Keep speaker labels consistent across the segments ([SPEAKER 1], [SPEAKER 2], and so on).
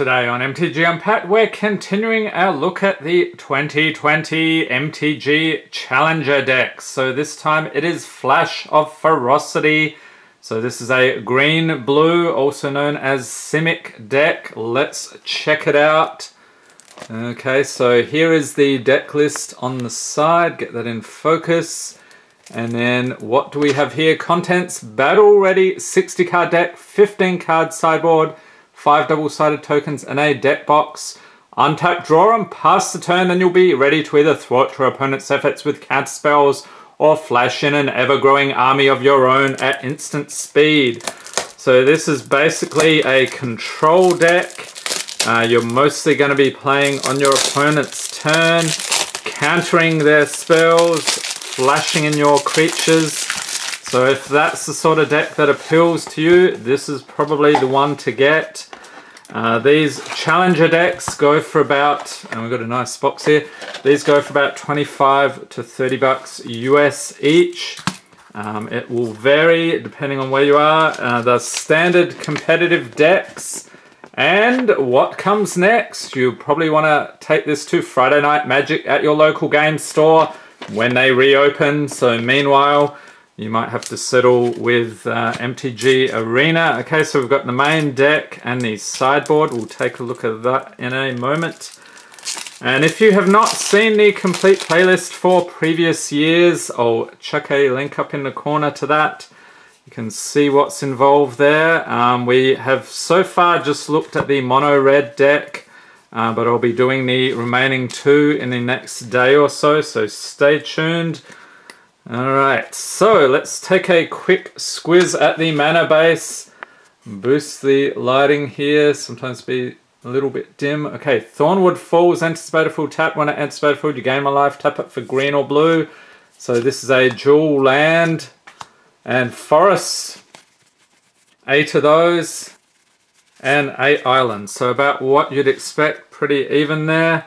[SPEAKER 1] Today on MTG Unpacked, we're continuing our look at the 2020 MTG Challenger decks. So this time it is Flash of Ferocity. So this is a green-blue, also known as Simic deck. Let's check it out. Okay, so here is the deck list on the side. Get that in focus. And then what do we have here? Contents, battle ready, 60 card deck, 15 card sideboard, 5 double-sided tokens, and a deck box. Untap, draw them, pass the turn, and you'll be ready to either thwart your opponent's efforts with counter spells or flash in an ever-growing army of your own at instant speed. So this is basically a control deck. Uh, you're mostly going to be playing on your opponent's turn, countering their spells, flashing in your creatures. So if that's the sort of deck that appeals to you, this is probably the one to get. Uh, these Challenger decks go for about, and we've got a nice box here, these go for about 25 to 30 bucks US each. Um, it will vary depending on where you are. Uh, the standard competitive decks. And what comes next? You probably want to take this to Friday Night Magic at your local game store when they reopen. So meanwhile, you might have to settle with uh, MTG Arena. Okay, so we've got the main deck and the sideboard. We'll take a look at that in a moment. And if you have not seen the complete playlist for previous years, I'll chuck a link up in the corner to that. You can see what's involved there. Um, we have so far just looked at the mono red deck uh, but I'll be doing the remaining two in the next day or so, so stay tuned. Alright, so let's take a quick squiz at the mana base. Boost the lighting here, sometimes be a little bit dim. Okay, Thornwood Falls, anticipated full tap. When it anticipated full, you gain a life, tap it for green or blue. So this is a dual land. And forests, eight of those and eight islands. So about what you'd expect, pretty even there.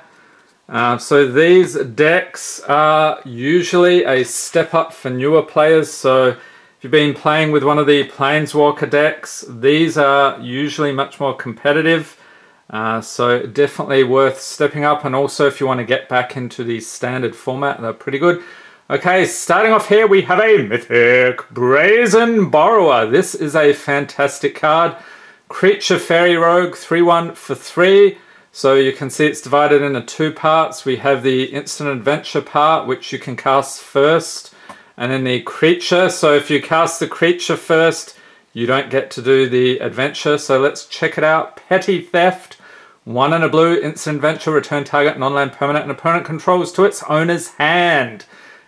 [SPEAKER 1] Uh, so these decks are usually a step up for newer players. So if you've been playing with one of the Planeswalker decks, these are usually much more competitive. Uh, so definitely worth stepping up. And also if you want to get back into the standard format, they're pretty good. Okay, starting off here, we have a Mythic Brazen Borrower. This is a fantastic card. Creature Fairy Rogue, 3-1 for 3. So you can see it's divided into two parts. We have the Instant Adventure part, which you can cast first, and then the Creature. So if you cast the Creature first, you don't get to do the Adventure. So let's check it out. Petty Theft, one and a blue, Instant Adventure, return target non-land permanent and opponent controls to its owner's hand.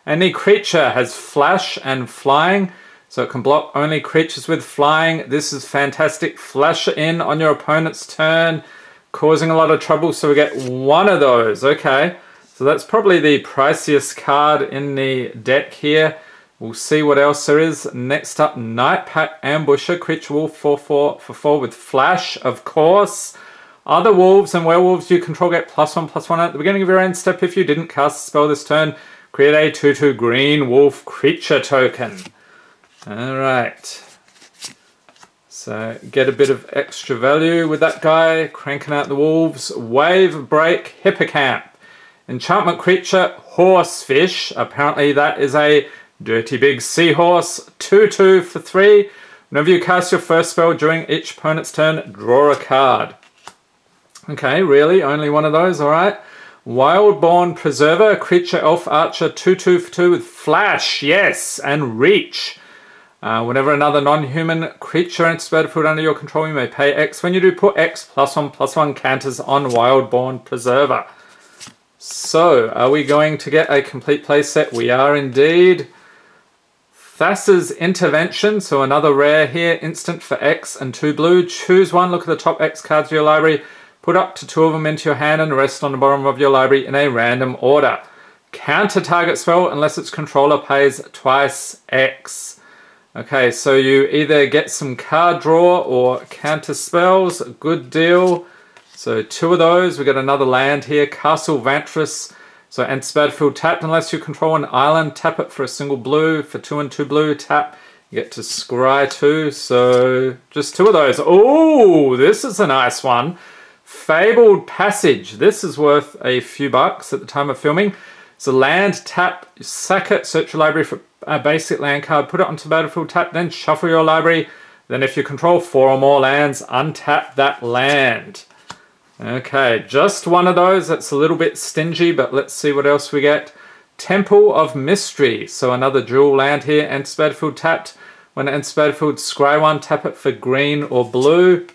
[SPEAKER 1] Any creature has Flash and Flying. So it can block only creatures with flying. This is fantastic. Flash in on your opponent's turn, causing a lot of trouble. So we get one of those. Okay. So that's probably the priciest card in the deck here. We'll see what else there is. Next up, Nightpack Ambusher, Creature Wolf 4 4 for 4 with Flash, of course. Other wolves and werewolves you control get plus 1 plus 1 at the beginning of your end step if you didn't cast a spell this turn. Create a 2 2 green wolf creature token. All right. So get a bit of extra value with that guy, cranking out the wolves. Wavebreak Hippocamp. Enchantment creature, Horsefish. Apparently that is a dirty big seahorse. 2-2 for 3. Whenever you cast your first spell during each opponent's turn, draw a card. Okay, really? Only one of those? Alright. Wildborn Preserver, creature, elf, archer, 2-2 for 2 with flash, yes, and reach. Uh, whenever another non-human creature enters battlefield under your control, you may pay X. When you do, put X plus one plus one counters on Wildborn Preserver. So, are we going to get a complete playset? We are indeed. Thassa's Intervention, so another rare here, instant for X and two blue. Choose one, look at the top X cards of your library, put up to two of them into your hand and rest on the bottom of your library in a random order. Counter target spell unless its controller pays twice X. Okay, so you either get some card draw or counter spells, good deal. So two of those, we got another land here, Castle Vantress. So enter battlefield tapped unless you control an island, tap it for a single blue, for two and two blue, tap, you get to scry two, so just two of those. Oh, this is a nice one. Fabled Passage. This is worth a few bucks at the time of filming. A land, tap, sack it, search your library for a basic land card, put it onto battlefield, tap, then shuffle your library. Then if you control four or more lands, untap that land. Okay, just one of those. That's a little bit stingy, but let's see what else we get. Temple of Mystery. So another dual land here. Enter battlefield tapped. When it enters battlefield, scry one, tap it for green or blue.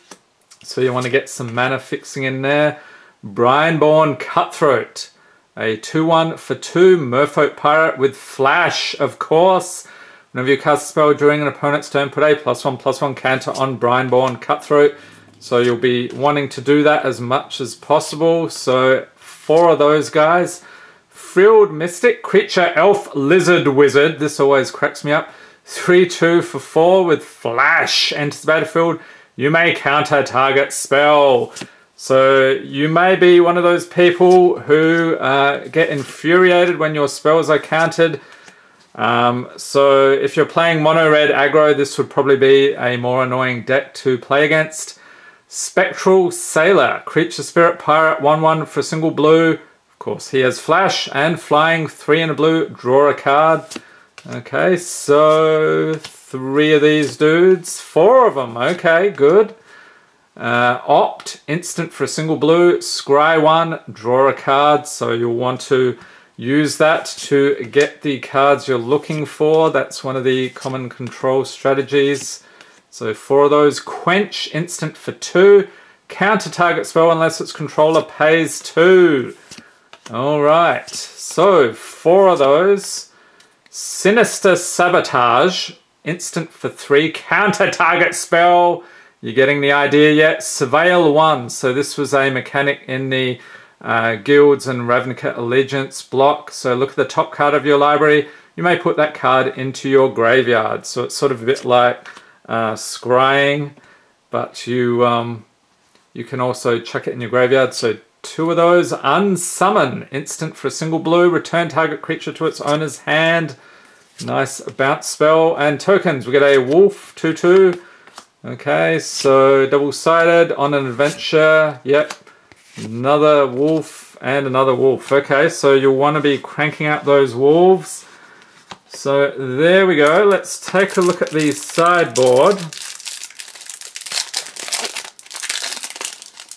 [SPEAKER 1] So you want to get some mana fixing in there. Brineborn Cutthroat. A 2-1 for 2 Merfolk Pirate with Flash, of course. Whenever you cast a spell during an opponent's turn, put a plus 1 plus 1 counter on Brineborn Cutthroat. So you'll be wanting to do that as much as possible. So four of those guys. Frilled Mystic, Creature, Elf, Lizard, Wizard. This always cracks me up. 3-2 for 4 with Flash. Enters the battlefield. You may counter target spell. So you may be one of those people who uh, get infuriated when your spells are countered. Um, so if you're playing mono red aggro, this would probably be a more annoying deck to play against. Spectral Sailor, Creature Spirit Pirate, 1-1 for a single blue. Of course, he has Flash and Flying, 3 in a blue, draw a card. Okay, so three of these dudes, four of them, okay, good. Uh, opt, instant for a single blue, scry one, draw a card, so you'll want to use that to get the cards you're looking for. That's one of the common control strategies. So four of those. Quench, instant for two. Counter target spell unless its controller pays two. Alright, so four of those. Sinister Sabotage, instant for three. Counter target spell. You're getting the idea yet? Surveil 1. So this was a mechanic in the uh, Guilds and Ravnica Allegiance block. So look at the top card of your library. You may put that card into your graveyard. So it's sort of a bit like uh, scrying, but you um, you can also chuck it in your graveyard. So two of those. Unsummon, instant for a single blue. Return target creature to its owner's hand. Nice bounce spell. And tokens, we get a wolf, 2-2. Okay, so double-sided on an adventure. Yep, another wolf and another wolf. Okay, so you'll want to be cranking out those wolves. So there we go. Let's take a look at the sideboard.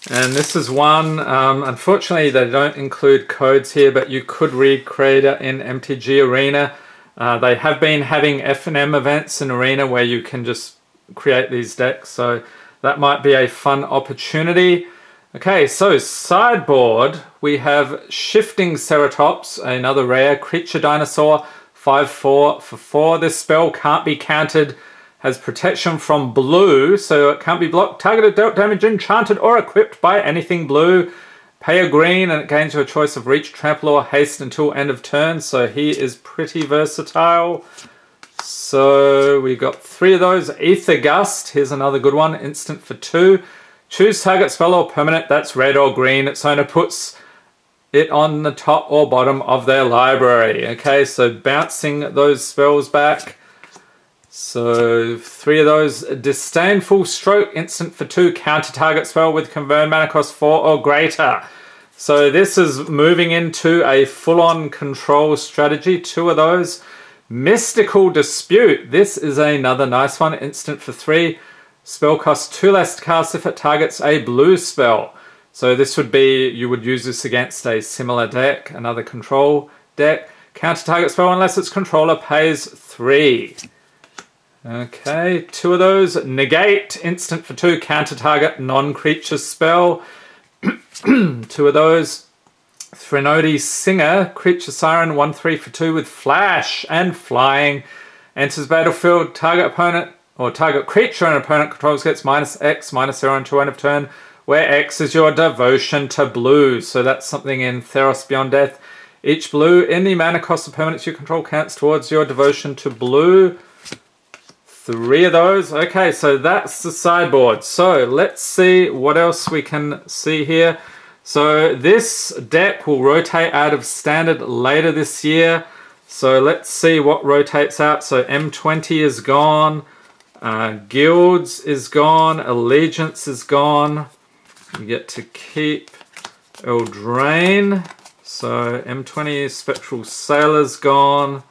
[SPEAKER 1] And this is one, um, unfortunately they don't include codes here, but you could read Creator in MTG Arena. Uh, they have been having FNM events in Arena where you can just create these decks, so that might be a fun opportunity. Okay, so sideboard, we have Shifting Ceratops, another rare creature dinosaur, 5-4 for 4. This spell can't be countered, has protection from blue, so it can't be blocked, targeted, dealt damage, enchanted, or equipped by anything blue. Pay a green and it gains your choice of reach, trample, or haste until end of turn, so he is pretty versatile. So we got three of those. Aether Gust, here's another good one, instant for two. Choose target spell or permanent that's red or green. Its owner puts it on the top or bottom of their library. Okay, so bouncing those spells back. So three of those. Disdainful Stroke, instant for two. Counter target spell with convert mana cost four or greater. So this is moving into a full-on control strategy. Two of those. Mystical Dispute. This is another nice one. Instant for three. Spell costs two less to cast if it targets a blue spell. So this would be, you would use this against a similar deck, another control deck. Counter target spell unless its controller pays three. Okay, two of those. Negate, instant for two, counter target, non-creature spell. two of those. Threnody Singer, creature siren, 1-3 for 2 with flash and flying. Enters battlefield, target opponent or target creature an opponent controls gets minus X, minus 0 until end of turn, where X is your devotion to blue. So that's something in Theros Beyond Death. Each blue in the mana cost of permanents you control counts towards your devotion to blue. Three of those. Okay, so that's the sideboard. So let's see what else we can see here. So this deck will rotate out of standard later this year. So let's see what rotates out. So M20 is gone. Uh, Guilds is gone. Allegiance is gone. We get to keep Eldraine. So M20 Spectral Sailor's gone.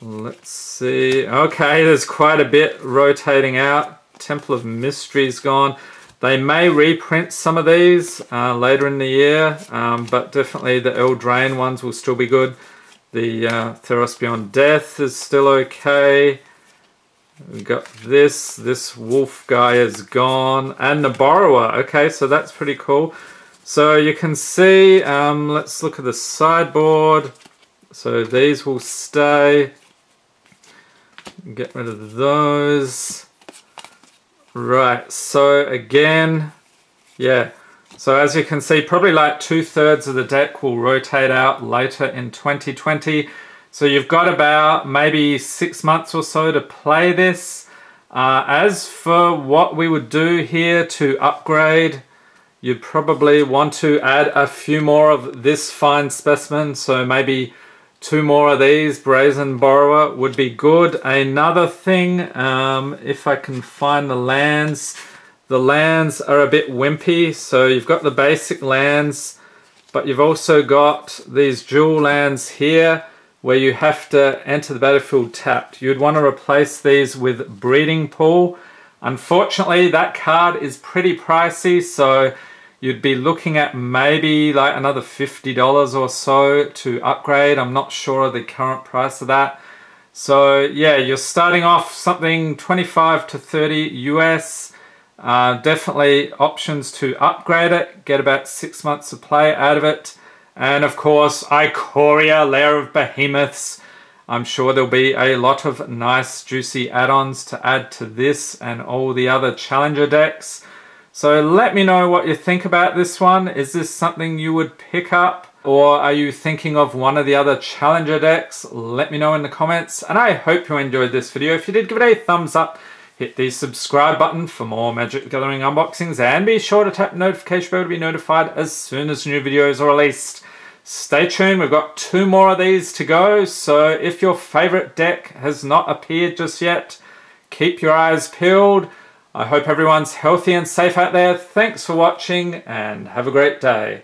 [SPEAKER 1] Let's see. Okay, there's quite a bit rotating out. Temple of Mystery's gone. They may reprint some of these uh, later in the year, um, but definitely the Eldraine ones will still be good. The uh, Theros Beyond Death is still okay. We've got this. This wolf guy is gone. And the borrower. Okay, so that's pretty cool. So you can see, um, let's look at the sideboard. So these will stay. Get rid of those. Right, so again, yeah. So as you can see, probably like two thirds of the deck will rotate out later in 2020. So you've got about maybe six months or so to play this. Uh, as for what we would do here to upgrade, you'd probably want to add a few more of this fine specimen. So maybe two more of these, Brazen Borrower would be good. Another thing, um, if I can find the lands, the lands are a bit wimpy. So you've got the basic lands, but you've also got these dual lands here where you have to enter the battlefield tapped. You'd want to replace these with Breeding Pool. Unfortunately, that card is pretty pricey, so you'd be looking at maybe like another $50 or so to upgrade. I'm not sure of the current price of that. So yeah, you're starting off something 25 to 30 US. Uh, definitely options to upgrade it, get about six months of play out of it. And of course, Ikoria, Lair of Behemoths. I'm sure there'll be a lot of nice juicy add-ons to add to this and all the other Challenger decks. So let me know what you think about this one. Is this something you would pick up? Or are you thinking of one of the other Challenger decks? Let me know in the comments. And I hope you enjoyed this video. If you did, give it a thumbs up. Hit the subscribe button for more Magic Gathering unboxings. And be sure to tap the notification bell to be notified as soon as new videos are released. Stay tuned, we've got two more of these to go, so if your favourite deck has not appeared just yet, keep your eyes peeled. I hope everyone's healthy and safe out there. Thanks for watching and have a great day.